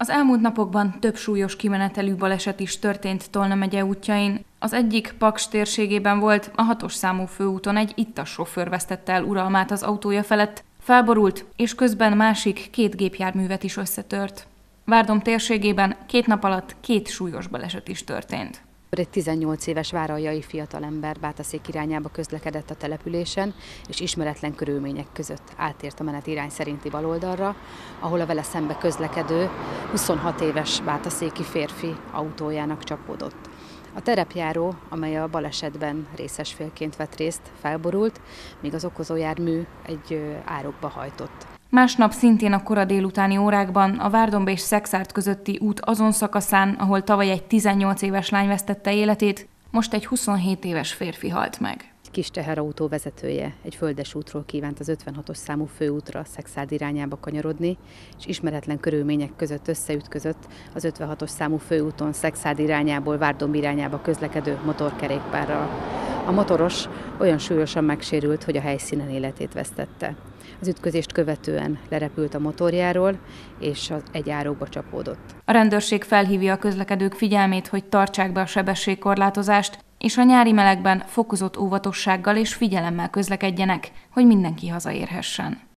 Az elmúlt napokban több súlyos kimenetelű baleset is történt Tolna megye útjain. Az egyik Paks térségében volt, a hatos számú főúton egy ittas sofőr vesztette el uralmát az autója felett, felborult, és közben másik két gépjárművet is összetört. Várdom térségében két nap alatt két súlyos baleset is történt. Egy 18 éves váraljai fiatalember Bátaszék irányába közlekedett a településen, és ismeretlen körülmények között átért a menet irány szerinti baloldalra, ahol a vele szembe közlekedő 26 éves bátaszéki férfi autójának csapódott. A terepjáró, amely a balesetben részesfélként vett részt, felborult, míg az okozójármű egy árokba hajtott. Másnap szintén a kora délutáni órákban a Várdomb és Szexárt közötti út azon szakaszán, ahol tavaly egy 18 éves lány vesztette életét, most egy 27 éves férfi halt meg. Kis teherautó vezetője egy földes útról kívánt az 56-os számú főútra Szexárd irányába kanyarodni, és ismeretlen körülmények között összeütközött az 56-os számú főúton Szexárd irányából Várdomb irányába közlekedő motorkerékpárral. A motoros olyan súlyosan megsérült, hogy a helyszínen életét vesztette. Az ütközést követően lerepült a motorjáról, és egy áróba csapódott. A rendőrség felhívja a közlekedők figyelmét, hogy tartsák be a sebességkorlátozást, és a nyári melegben fokozott óvatossággal és figyelemmel közlekedjenek, hogy mindenki hazaérhessen.